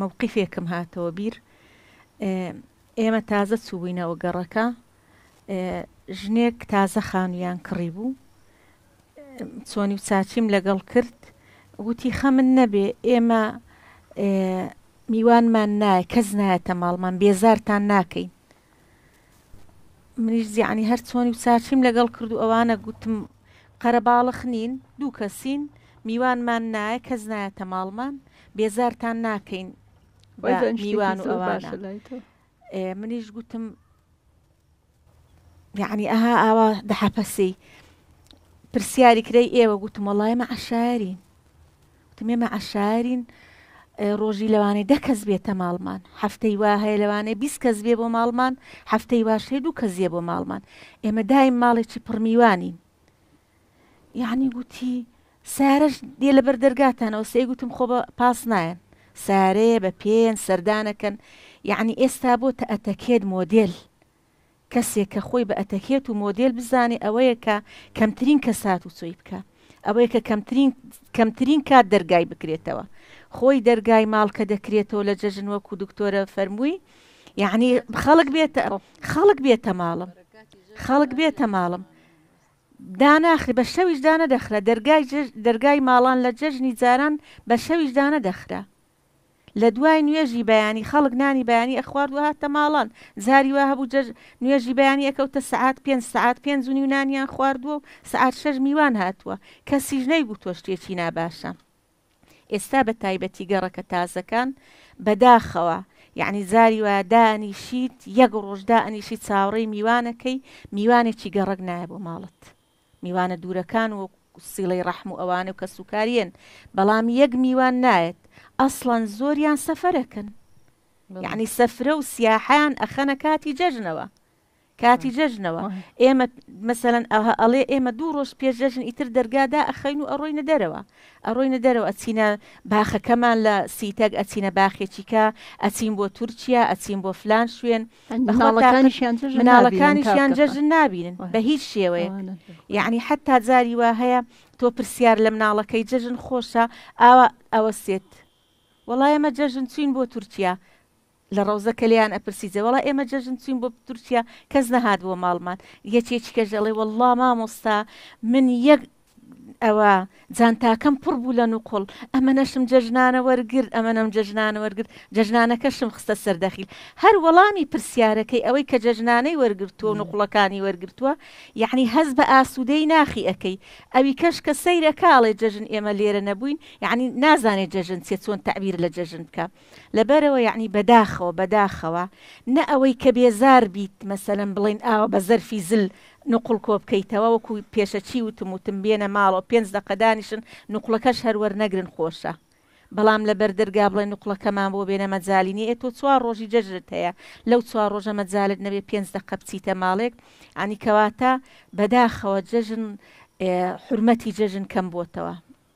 مەوقیفێکم هاتەوە بیر، ئێمە تازە چووبووینەوە گەڕەکە، ژنێک تازە خانوویان کڕیبوو، چۆنی و چاچیم لەگەڵ کرد، وتی خەمت نەبێ ئێمە میوانمان نایە، کەس نایەتە ماڵمان، بێزارتان ناکەین. منیش زیانی هەر چۆنی و چاچیم لەگەڵ کرد و ئەوانە گوتم قەرەباڵخ نین دوو کەسین میوانمان نایە کەس نایەتە ماڵمان بێزارتان ناکەین میوان و ئەوانە منیش گوتم یعنی ئەها ئاوا دەحەپەسی پرسیاری کرەی ئێوە گوتم وڵایمە عشایری وتم ئێمە عەشایەرین ڕۆژی لەوانەیە دە کەس بێتە ماڵمان هەفتەی وا هەیە لەوانەیە بیست کەس بێ بۆ ماڵمان هەفتەی واش هەیە دوو کەس یە بۆ ماڵمان ئێمە دایم ماڵێکی پڕمیوانین یعنی گوتی سارەش دێ لە بەر دەرگاتانەوە سێ گوتم خۆ بە پاس نایەن سارەیە بە پێن سەردانەکەن یعنی ئێستا بۆ تە ئەتەکێت مۆدێل کەسێک کە خۆی بە ئەتەکێت و مۆدێل بزانێ ئەوەیە کە کەمترین کەس هات و چۆی بکا، ئەوەیە کە کەمترین کەمترین کات دەرگای بکرێتەوە، خۆی دەرگای ماڵ کە دەکرێتەوە لە جەژن وەکو دکتۆرە فەرمووی یەعنی خەڵک بێتە خەڵک بێتە ماڵم خەڵک بێتە ماڵم داناخری بە شەویش دانەدەخرا دەرگای جەژ دەرگای ماڵان لە جەژنی جاران بە شەویش دانەدەخرا. لە دوای نوێژی بەیانی خەڵک نانی بەیانی ئەخوارد و ئەهاتە ماڵان. جاری وا هەبوو جەژ نوێژی بەیانی ئەکەوتە سەعات پێنج، سەعات پێنج و نیو نانیان خواردووە و سەعات شەش میوان هاتووە. کەسیش نەیگوتووە شتێکی ناباشە. ئێستا بە تایبەتی گەڕەکە تازەکان بە داخەوە. یەعنی جاری وایە دائەنیشیت یەک ڕۆژ دائەنیشیت چاوەڕێی میوان ئەکەی، میوانێکی گەڕەک نایە بۆ ماڵت. میوانە دورەکان و سیڵەی ڕەحم و ئەوانە و کەس و کاریەن بەڵام یەک میوان نایەت ئەسڵەن زۆریان سەفەرەکەن یعنی سەفرە و سیاحیان ئەخەنە کاتی جەژنەوە کاتی جەژنەوە ئێمە مەسەەن ئەها ئەڵێ ئێمە دوو ڕۆژ پێش جەژن ئیتر دەرگادا ئەخەین و ئەڕۆی نەدەرەوە ئەڕۆی نەدەرەوە ئەچینە باخەکەمان لە سیتەک ئەچینە باخێکیکە ئەچین بۆ تورکیا ئەچین بۆ فلان شوێن مناڵەکانیشیان جەژن نابینن بە هیچ شێوەیەک یەعنی حەتا جاری وا هەیە تۆ پرسیار لە مناڵەکەی جەژن خۆشە ئاوا ئەوەسێت وەڵا ئێمە جەژن چوین بۆ تورکیا لە ڕەوزە کە لێیان ئەپرسی جەوەڵا ئێمە جەژن چوین بۆ تورکیا کەس نەهات بۆ ماڵمان یەکێکیکەش دەڵێ وەڵا مامۆستا من یەک ئەوە جانتاکەم پڕ بوو لە نوقڵ، ئەمەنەشم جەژنانە وەرگرت، ئەمەنەم جەژنانە وەرگرت، جەژنانەکەشم خستە سەردەخیل. هەر وەڵامی پرسیارەکەی ئەوەی کە جەژنانەی وەرگرتووە و نوقڵەکانی وەرگرتووە، یەعنی هەست بە ئاسوودەیی ناخی ئەکەی. ئەویکەش کە سەیر ئەکا ئەڵێ جەژن ئێمە لێرە نەبووین، یەعنی نازانێ جەژن چییە، چۆن تەعبیر لە جەژن بکا. لەبەرئەوە یەعنی بەداخەوە بەداخەوە نە ئەوەی کە بێزار بیت مەسەلەن بڵێن ئاوە بە زەرفی زل نوقڵ کۆ بکەیتەوە وەکو پێشەچی وتم وتم بێنە ماڵەوە پێنج دەقە دانیشن نوقڵەکەش هەر وەرنەگرن خۆشە بەڵام لەبەر دەرگا بڵێن نوقڵەکەمان بۆ بێنە مەجالی نیە ئێ تۆ چوار ڕۆژی جەژنت هەیە لەو چوار ڕۆژە مەجالت نەبێ پێنج دەقە بچیتە ماڵێک یەعنی کەواتە بەداخەوە جەژن حورمەتی جەژن کەم بۆتەوە